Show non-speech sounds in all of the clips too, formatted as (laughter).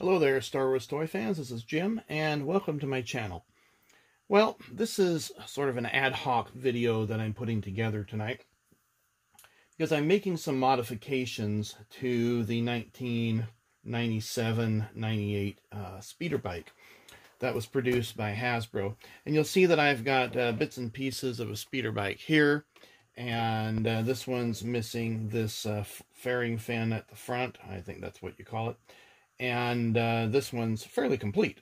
Hello there, Star Wars toy fans. This is Jim, and welcome to my channel. Well, this is sort of an ad hoc video that I'm putting together tonight because I'm making some modifications to the 1997-98 uh, speeder bike that was produced by Hasbro. And you'll see that I've got uh, bits and pieces of a speeder bike here, and uh, this one's missing this uh, fairing fin at the front. I think that's what you call it and uh, this one's fairly complete.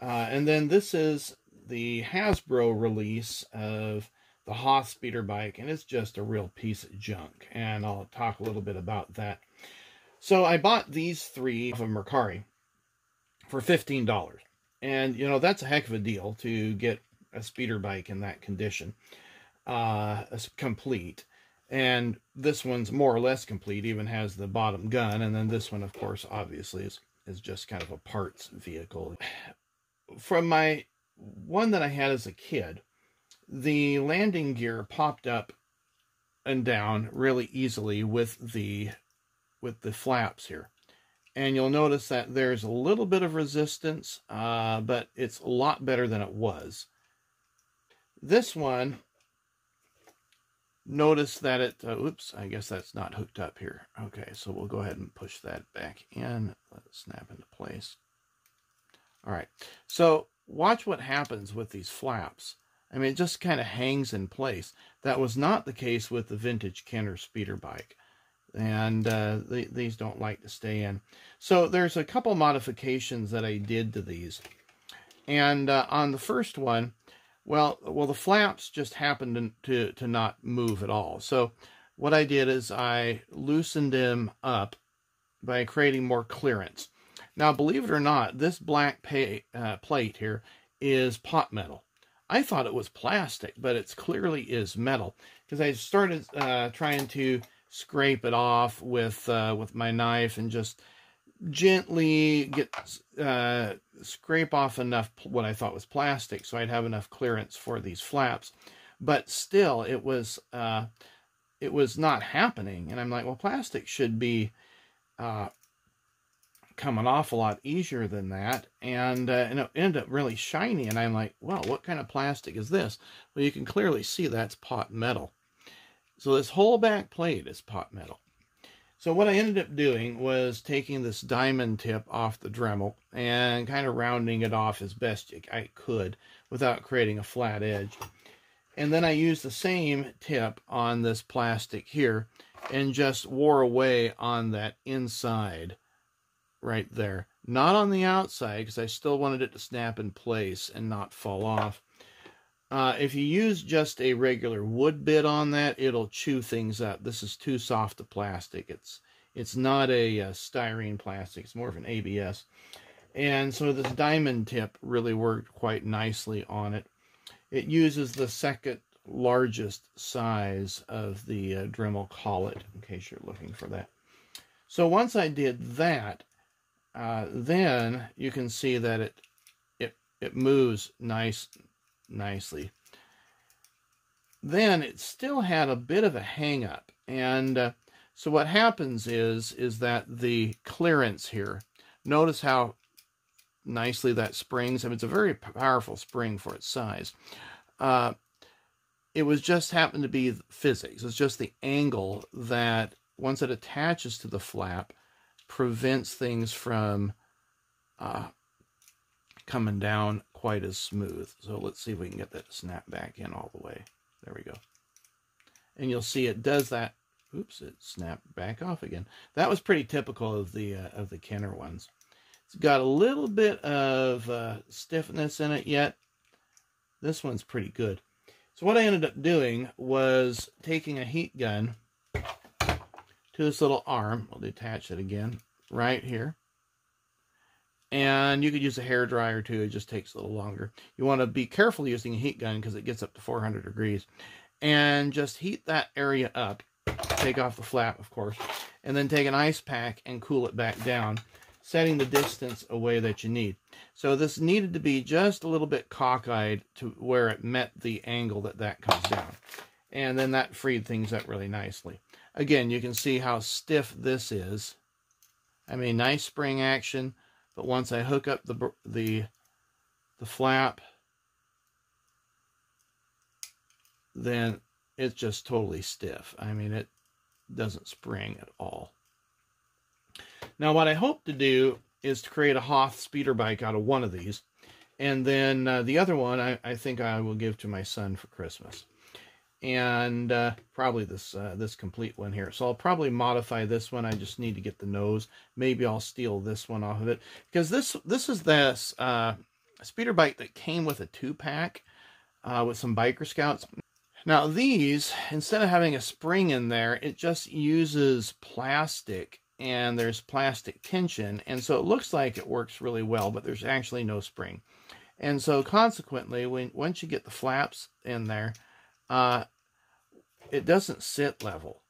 Uh, and then this is the Hasbro release of the Hoth speeder bike, and it's just a real piece of junk. And I'll talk a little bit about that. So I bought these three from Mercari for $15. And, you know, that's a heck of a deal to get a speeder bike in that condition, uh, complete. And this one's more or less complete, even has the bottom gun. And then this one, of course, obviously is is just kind of a parts vehicle. From my one that I had as a kid, the landing gear popped up and down really easily with the with the flaps here. And you'll notice that there's a little bit of resistance, uh, but it's a lot better than it was. This one notice that it, uh, oops, I guess that's not hooked up here. Okay, so we'll go ahead and push that back in. Let it snap into place. All right, so watch what happens with these flaps. I mean, it just kind of hangs in place. That was not the case with the vintage Kenner speeder bike. And uh, the, these don't like to stay in. So there's a couple modifications that I did to these. And uh, on the first one, well, well, the flaps just happened to, to not move at all. So what I did is I loosened them up by creating more clearance. Now, believe it or not, this black pay, uh, plate here is pot metal. I thought it was plastic, but it clearly is metal because I started uh, trying to scrape it off with uh, with my knife and just gently get uh, scrape off enough what I thought was plastic so I'd have enough clearance for these flaps. But still, it was uh, it was not happening, and I'm like, well, plastic should be uh, coming off a lot easier than that, and uh, and it ended up really shiny. And I'm like, well, what kind of plastic is this? Well, you can clearly see that's pot metal. So this whole back plate is pot metal. So what I ended up doing was taking this diamond tip off the Dremel and kind of rounding it off as best I could without creating a flat edge. And then I used the same tip on this plastic here and just wore away on that inside right there. Not on the outside because I still wanted it to snap in place and not fall off. Uh, if you use just a regular wood bit on that, it'll chew things up. This is too soft a plastic. It's it's not a, a uh, styrene plastic. It's more of an ABS. And so this diamond tip really worked quite nicely on it. It uses the second largest size of the uh, Dremel collet, in case you're looking for that. So once I did that, uh, then you can see that it it it moves nice nicely. Then it still had a bit of a hang up. And uh, so what happens is, is that the clearance here, notice how nicely that springs. I mean, it's a very powerful spring for its size. Uh, it was just happened to be physics. It's just the angle that once it attaches to the flap prevents things from uh, coming down quite as smooth. So let's see if we can get that snap back in all the way. There we go. And you'll see it does that. Oops, it snapped back off again. That was pretty typical of the uh, of the Kenner ones. It's got a little bit of uh, stiffness in it yet. This one's pretty good. So what I ended up doing was taking a heat gun to this little arm. We'll detach it again right here. And you could use a hair dryer too. It just takes a little longer. You want to be careful using a heat gun because it gets up to 400 degrees. And just heat that area up. Take off the flap, of course. And then take an ice pack and cool it back down, setting the distance away that you need. So this needed to be just a little bit cockeyed to where it met the angle that that comes down. And then that freed things up really nicely. Again, you can see how stiff this is. I mean, nice spring action but once I hook up the the the flap, then it's just totally stiff. I mean, it doesn't spring at all. Now, what I hope to do is to create a Hoth speeder bike out of one of these. And then uh, the other one, I, I, think I will give to my son for Christmas. And uh, probably this uh, this complete one here. So I'll probably modify this one. I just need to get the nose. Maybe I'll steal this one off of it. Because this this is this uh, speeder bike that came with a two-pack uh, with some Biker Scouts. Now these, instead of having a spring in there, it just uses plastic and there's plastic tension. And so it looks like it works really well, but there's actually no spring. And so consequently, when once you get the flaps in there, uh, it doesn't sit level.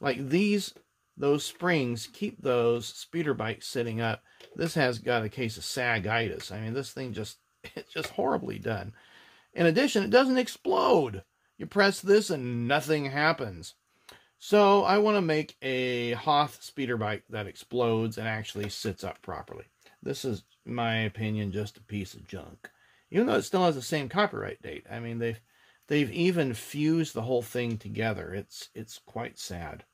Like these, those springs keep those speeder bikes sitting up. This has got a case of sagitis. I mean, this thing just, (laughs) it's just horribly done. In addition, it doesn't explode. You press this and nothing happens. So I want to make a Hoth speeder bike that explodes and actually sits up properly. This is, in my opinion, just a piece of junk. Even though it still has the same copyright date. I mean, they've they've even fused the whole thing together. It's it's quite sad.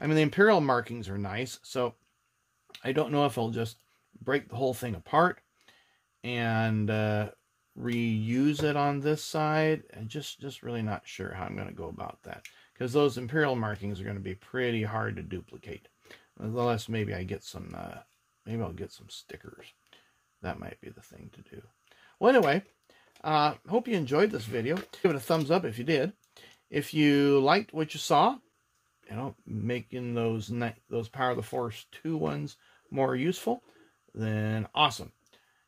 I mean, the imperial markings are nice, so I don't know if I'll just break the whole thing apart and uh, reuse it on this side. And just just really not sure how I'm going to go about that because those imperial markings are going to be pretty hard to duplicate. Unless maybe I get some, uh, maybe I'll get some stickers. That might be the thing to do. Well, anyway, uh, hope you enjoyed this video. Give it a thumbs up if you did. If you liked what you saw, you know, making those those Power of the Force 2 ones more useful, then awesome.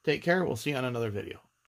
Take care. We'll see you on another video.